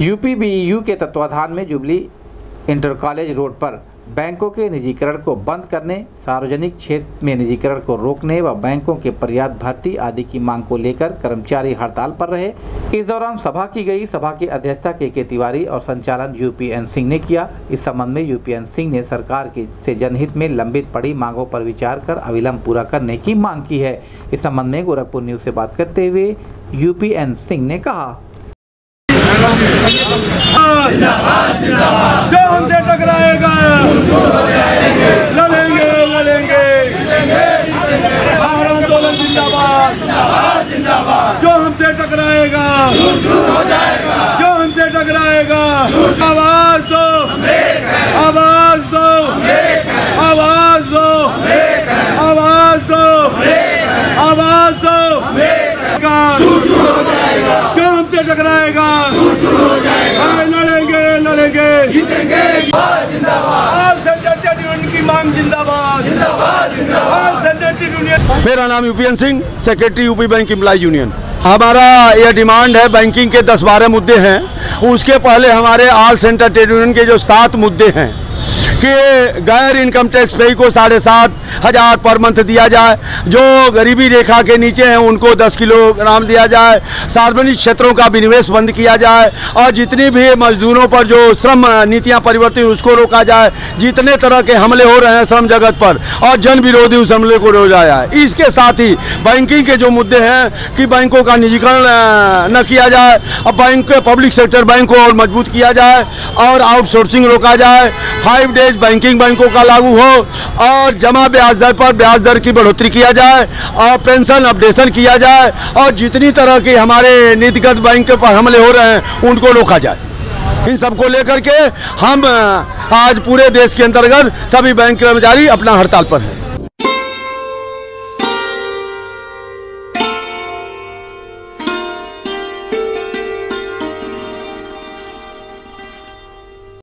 UP बीईयू के तत्वाधान में जुबली इंटर कॉलेज रोड पर बैंकों के निजीकरण को बंद करने, सार्वजनिक क्षेत्र में निजीकरण को रोकने व बैंकों के पर्याप्त भर्ती आदि की मांग को लेकर कर्मचारी हड़ताल पर रहे। इस दौरान सभा की गई। सभा की अध्यक्षता के के तिवारी और संचालन यूपीएन सिंह ने किया। इस संबंध में यूपीएन सिंह ने सरकार की से जनहित में लंबित पड़ी मांगों पर विचार कर अविलंब पूरा करने की मांग की है। इस संबंध में गोरखपुर न्यूज़ से बात करते हुए यूपीएन सिंह ने कहा। जो हमसे टकराएगा, लड़ेंगे लड़ेंगे। बाहर आंदोलन जिंदाबाद। जो हमसे टकराएगा, जो हमसे टकराएगा, आवाज़ दो। आवाज़ दो। आवाज़ दो। आवाज़ दो। आवाज़ दो। जो हमसे टकराएगा मांग जिंदाबाद। जिंदाबाद जिंदाबाद। यूनियन। मेरा नाम UPN Singh secretary UP bank employee union. हमारा यह डिमांड है बैंकिंग के दस बारह मुद्दे हैं। उसके पहले हमारे ऑल सेंटर ट्रेड यूनियन के जो सात मुद्दे हैं कि गैर इनकम टैक्स पे को साढ़े सात हज़ार पर मंथ दिया जाए। जो गरीबी रेखा के नीचे हैं, उनको दस किलोग्राम दिया जाए। सार्वजनिक क्षेत्रों का विनिवेश बंद किया जाए और जितनी भी मजदूरों पर जो श्रम नीतियाँ परिवर्तित उसको रोका जाए। जितने तरह के हमले हो रहे हैं श्रम जगत पर और जन विरोधी उस हमले को रोका जाए। इसके साथ ही बैंकिंग के जो मुद्दे हैं कि बैंकों का निजीकरण न किया जाए और बैंक, पब्लिक सेक्टर बैंक को और मज़बूत किया जाए और आउटसोर्सिंग रोका जाए। फाइव डेज़ बैंकिंग बैंकों का लागू हो और जमा ब्याज दर पर ब्याज दर की बढ़ोतरी किया जाए और पेंशन अपडेशन किया जाए और जितनी तरह के हमारे नीतिगत बैंक पर हमले हो रहे हैं, उनको रोका जाए। इन सबको लेकर के हम आज पूरे देश के अंतर्गत सभी बैंक कर्मचारी अपना हड़ताल पर हैं।